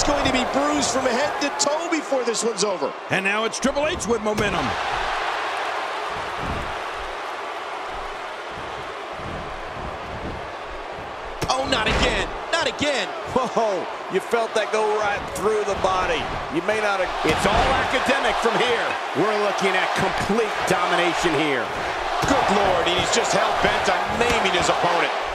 he's going to be bruised from head to toe before this one's over. And now it's Triple H with momentum. Oh, not again. Not again. Whoa, you felt that go right through the body. You may not have... It's all academic from here. We're looking at complete domination here. Good Lord, he's just hell-bent on maiming his opponent.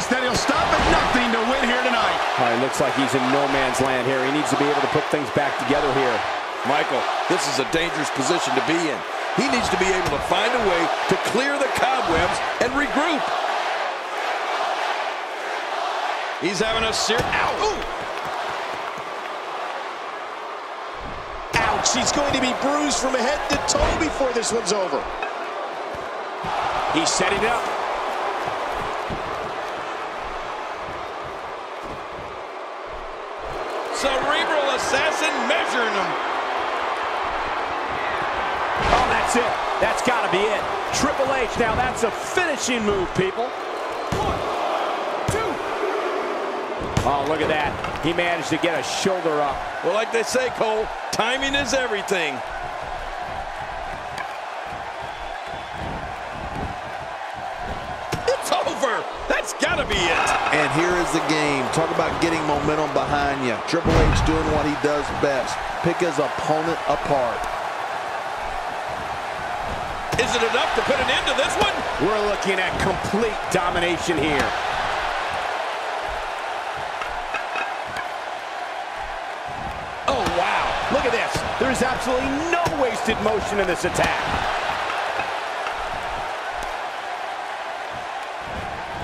It's obvious that he'll stop at nothing to win here tonight. Oh, it looks like he's in no man's land here. He needs to be able to put things back together here. Michael, this is a dangerous position to be in. He needs to be able to find a way to clear the cobwebs and regroup. He's having a serious... Ow! Ouch, he's going to be bruised from head to toe before this one's over. He's setting it up. Cerebral assassin measuring him. Oh, that's it. That's got to be it. Triple H, now that's a finishing move, people. One, two. Oh, look at that. He managed to get a shoulder up. Well, like they say, Cole, timing is everything. That's got to be it. And here is the game. Talk about getting momentum behind you. Triple H doing what he does best. Pick his opponent apart. Is it enough to put an end to this one? We're looking at complete domination here. Oh, wow. Look at this. There's absolutely no wasted motion in this attack.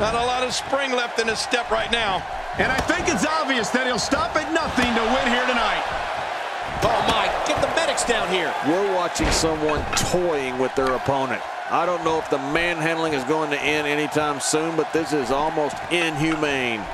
Not a lot of spring left in his step right now. And I think it's obvious that he'll stop at nothing to win here tonight. Oh, my. Get the medics down here. We're watching someone toying with their opponent. I don't know if the manhandling is going to end anytime soon, but this is almost inhumane.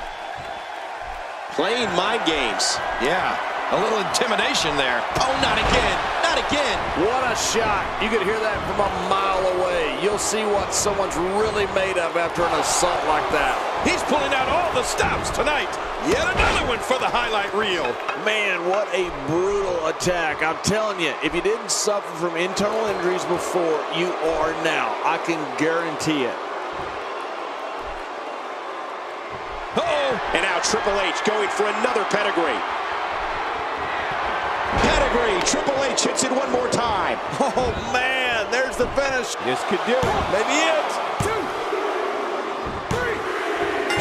Playing my games. Yeah, a little intimidation there. Oh, not again. Not again. What a shot. You could hear that from a mile away. You'll see what someone's really made of after an assault like that. He's pulling out all the stops tonight. Yet another one for the highlight reel. Man, what a brutal attack. I'm telling you, if you didn't suffer from internal injuries before, you are now. I can guarantee it. Uh-oh. And now Triple H going for another pedigree. Pedigree. Triple H hits it one more time. Oh, man, there's the finish. This could do it. Maybe it. Two, three.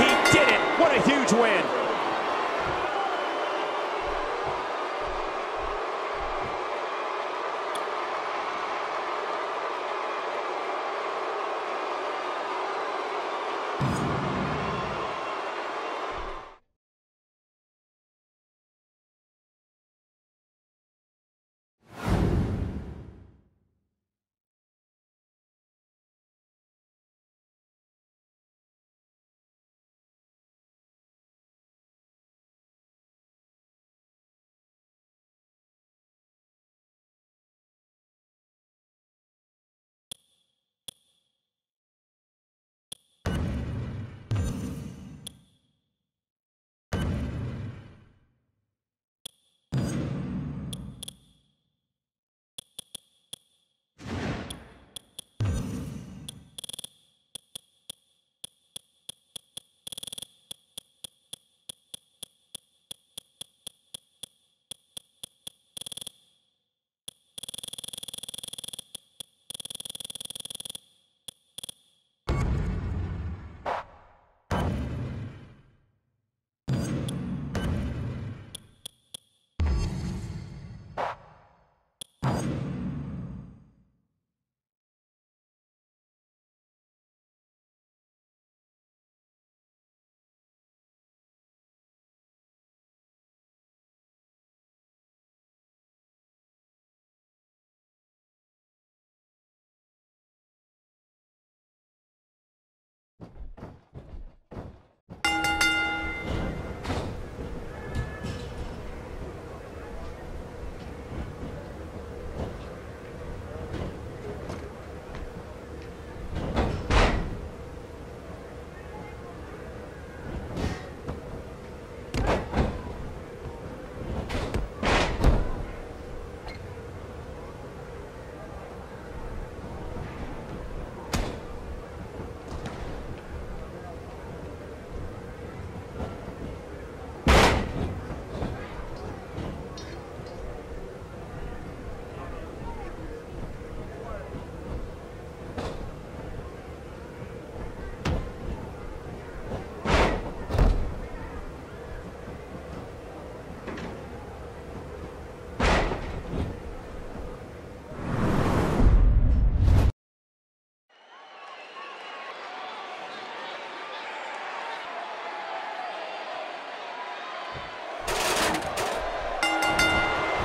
He did it. What a huge win.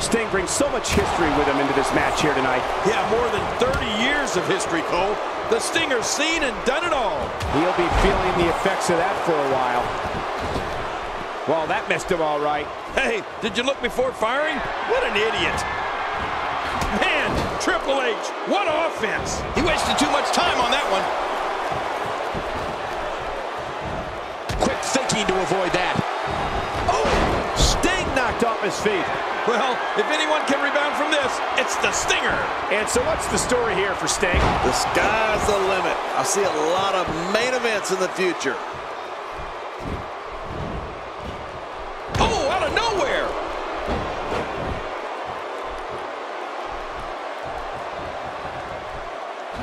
Sting brings so much history with him into this match here tonight. Yeah, more than 30 years of history, Cole. The Stinger's seen and done it all. He'll be feeling the effects of that for a while. Well, that missed him all right. Hey, did you look before firing? What an idiot. Man, Triple H, what offense. He wasted too much time on that one. Quick thinking to avoid that. Sting knocked off his feet. Well, if anyone can rebound from this, it's the Stinger. And so what's the story here for Sting? The sky's the limit. I see a lot of main events in the future. Oh, out of nowhere.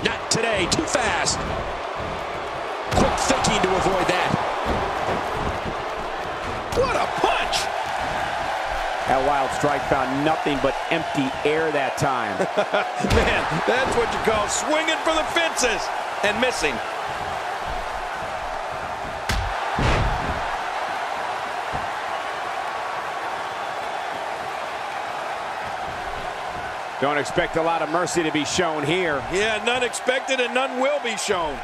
Not today, too fast. Quick thinking to avoid That wild strike found nothing but empty air that time. Man, that's what you call swinging for the fences and missing. Don't expect a lot of mercy to be shown here. Yeah, none expected and none will be shown.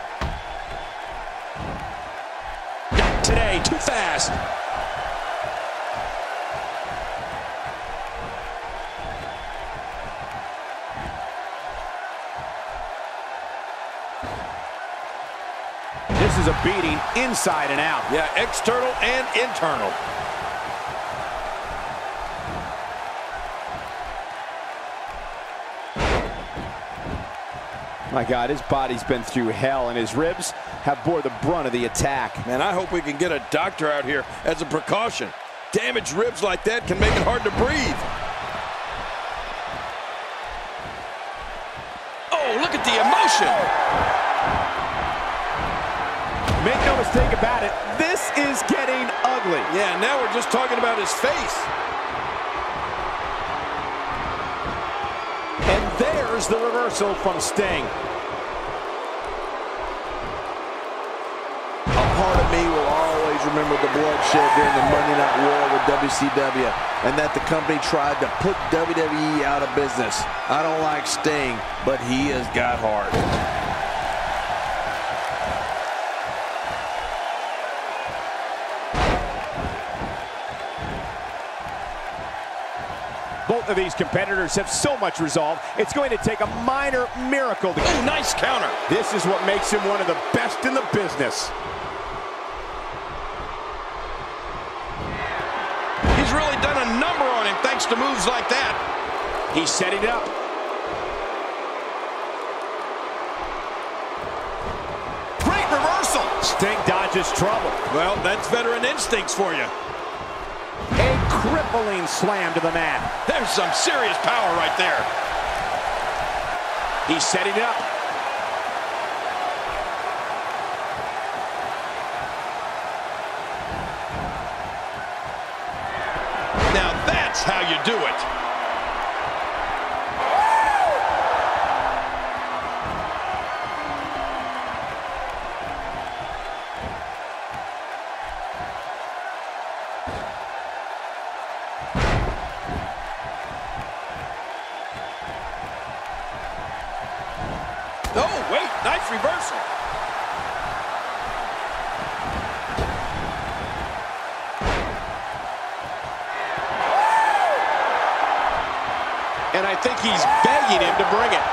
Not today, too fast. A beating inside and out. Yeah, external and internal. My God, his body's been through hell, and his ribs have bore the brunt of the attack. Man, I hope we can get a doctor out here as a precaution. Damaged ribs like that can make it hard to breathe. Make no mistake about it, this is getting ugly. Yeah, now we're just talking about his face. And there's the reversal from Sting. A part of me will always remember the bloodshed during the Monday Night War with WCW and that the company tried to put WWE out of business. I don't like Sting, but he has got heart. Both of these competitors have so much resolve, it's going to take a minor miracle to Oh, nice counter. This is what makes him one of the best in the business. He's really done a number on him thanks to moves like that. He's setting it up. Great reversal. Sting dodges trouble. Well, that's veteran instincts for you. Crippling slam to the mat. There's some serious power right there. He's setting it up. And I think he's begging him to bring it.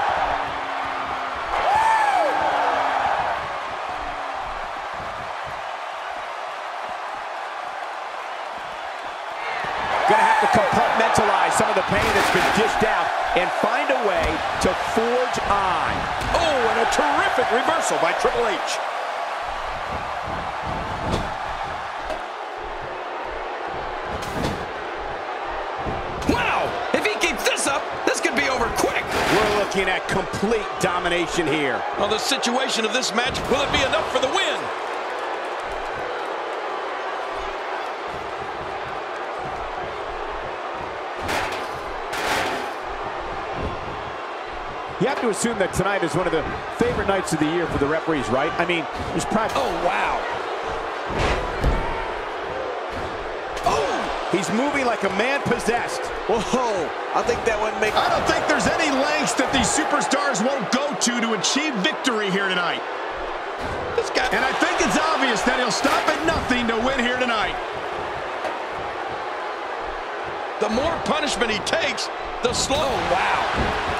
Gonna have to compartmentalize some of the pain that's been dished out and find a way to forge on. Oh, and a terrific reversal by Triple H. looking at complete domination here. Well, the situation of this match, will it be enough for the win? You have to assume that tonight is one of the favorite nights of the year for the referees, right? I mean, there's practice. Oh, wow. He's moving like a man possessed. Whoa, I think that would make... I don't think there's any lengths that these superstars won't go to to achieve victory here tonight. This guy... And I think it's obvious that he'll stop at nothing to win here tonight. The more punishment he takes, the slow. Oh, wow.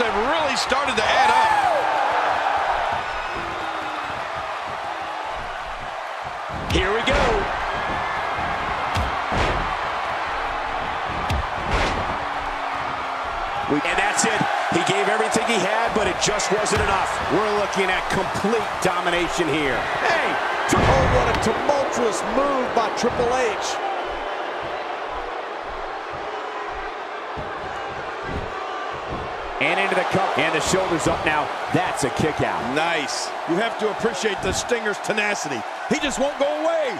Have really started to add up. Here we go. And that's it. He gave everything he had, but it just wasn't enough. We're looking at complete domination here. Hey! Oh, what a tumultuous move by Triple H. And into the cup. And the shoulders up now. That's a kick out. Nice. You have to appreciate the Stinger's tenacity. He just won't go away.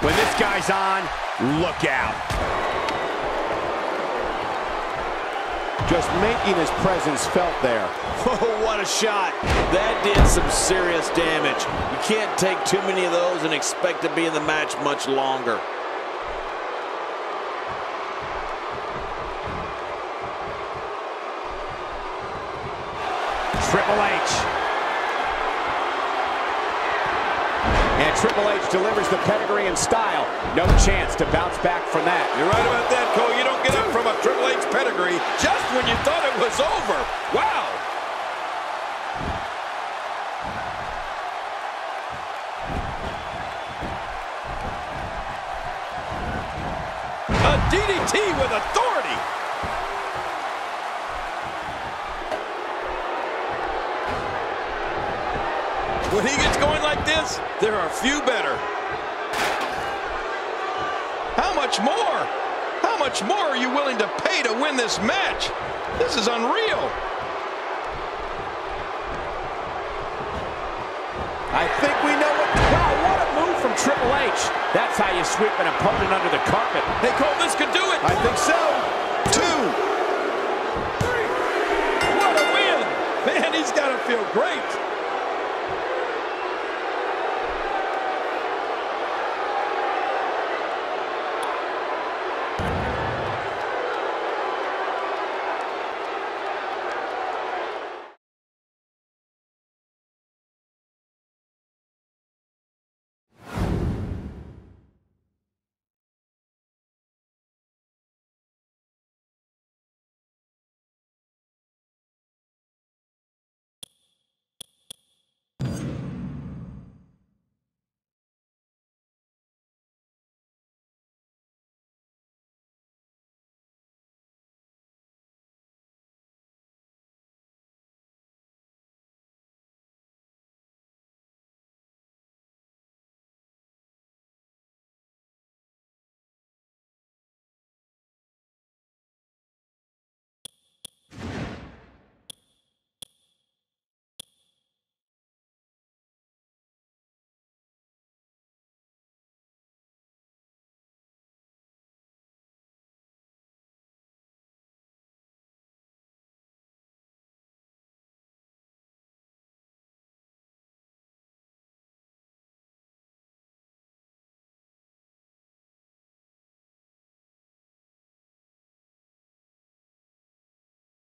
When this guy's on, look out. Just making his presence felt there. Oh, what a shot. That did some serious damage. You can't take too many of those and expect to be in the match much longer. Triple H. And Triple H delivers the pedigree in style. No chance to bounce back from that. You're right about that, Cole. You don't get up from a Triple H pedigree just when you thought it was over. Wow. A DDT with authority. When he gets going like this, there are few better. How much more? How much more are you willing to pay to win this match? This is unreal. I think we know what... Wow, what a move from Triple H. That's how you sweep an opponent under the carpet. Hey, Cole, this could do it. I think so. Two. Three. What a win. Man, he's got to feel great.